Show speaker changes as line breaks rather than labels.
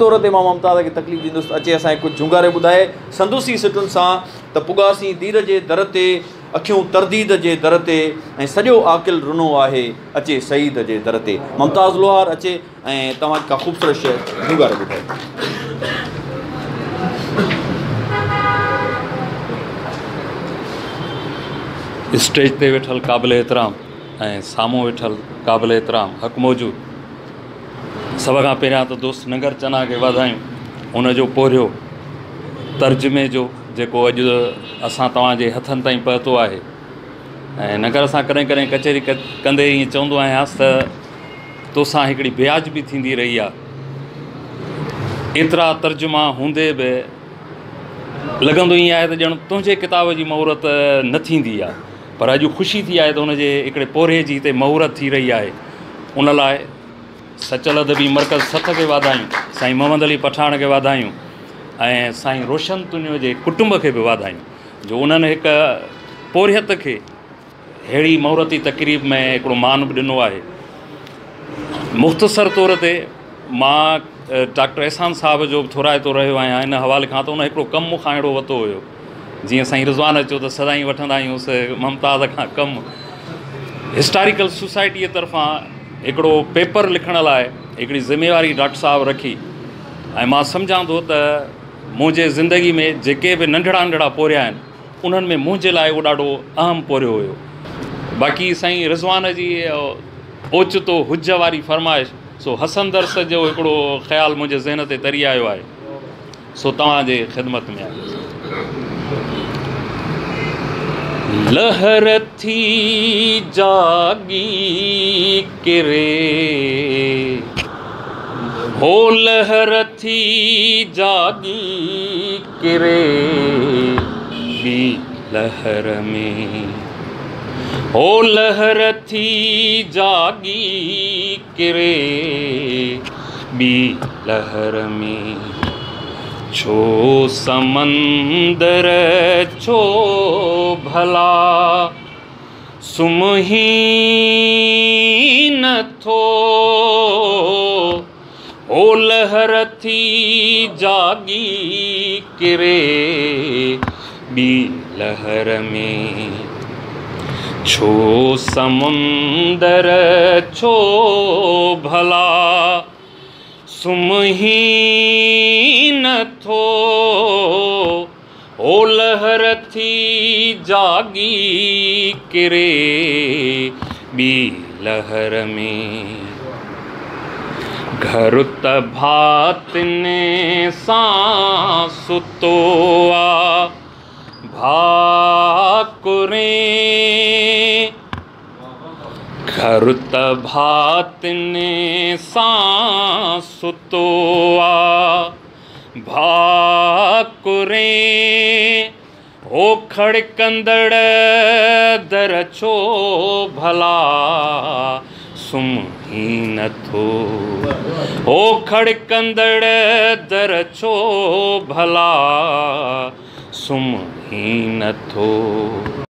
तौर ते मां ममता खे तकलीफ़ ॾींदुसि अचे असांखे कुझु झुंगारे ॿुधाए संदुसी सिटुनि सां त पुगासीं धीर जे दर ते अखियूं तरदीद जे दर ते ऐं सॼो आकिल रुनो आहे अचे सईद जे दर ते ममताज़ लोहार अचे ऐं तव्हां का ख़ूबसूरत शइ झुंगारे ॿुधाए
स्टेज ते वेठल क़ाबिल एतिराम ऐं साम्हूं वेठल क़ाबिल एतिराम हक़ मौजूदु सभ खां पहिरियां त दोस्त नगर चना खे वधायूं हुनजो पोरियो तर्जुमे जो जेको अॼु असां तव्हांजे हथनि ताईं पहुतो आहे ऐं नगर सां कॾहिं कॾहिं कचहरी क कंदे ईअं चवंदो आहियांसि त तोसां हिकिड़ी ब्याज बि थींदी रही आहे एतिरा तर्जुमा हूंदे बि लॻंदो ईअं आहे त ॼण तुंहिंजे किताब जी मुहूरत न थींदी आहे पर अॼु ख़ुशी थी आहे त हुनजे हिकिड़े पोरे जी हिते थी रही आहे उन लाइ सचल अदबी मर्कज़ सत खे वाधायूं साईं मोहम्मद अली पठाण खे वाधायूं ऐं साईं रोशन तुनियो जे कुटुंब खे बि वाधायूं जो उन्हनि हिकु पोरियत खे अहिड़ी महूरती तकरीब में हिकिड़ो मान बि ॾिनो आहे मुख़्तसर तौर ते मां डॉक्टर अहसान साहिब जो बि थोराए थो रहियो आहियां हिन हवाले खां त उन हिकिड़ो कमु मूंखां अहिड़ो वरितो हुयो जीअं साईं रिज़वान अचो त सदाईं वठंदा आहियूंसि मुमताज़ खां कमु हिस्टोरिकल सोसाइटीअ तर्फ़ां हिकिड़ो पेपर लिखण लाइ हिकिड़ी ज़िमेवारी डॉक्टर साहबु रखी ऐं मां सम्झा थो त मुंहिंजे ज़िंदगी में जेके बि नंढिड़ा नंढिड़ा पोरिया आहिनि उन्हनि में मुंहिंजे लाइ उहो ॾाढो अहम पोरियो हुयो बाक़ी साईं रिज़वान जी ओचितो हुज वारी फरमाइश सो हसन दरस जो हिकिड़ो ख़्यालु मुंहिंजे ज़हन ते तरी आयो आहे सो तव्हांजे ख़िदमत में आहे लहर थी जागी किरे हो लहर थी जागी किरे रे बी लहर में हो लहर थी जागी किरे रे बी लहर में छो समंदर छो भला सुमही न थो ओ लहरथी जागी किरे बी लहर में छो समुंदर छो भला सुमही न थो ओ लहर थी जागी किरे बी लहर में घर त भात ने सांस तोआ भाकुरें रुत भातिन सां सुतो आहे भाकु रे ओखड़ कंदड़ दर छो भला सुम ही न थो ओखड़ कंदड़ दर छो भला सुम ही न थो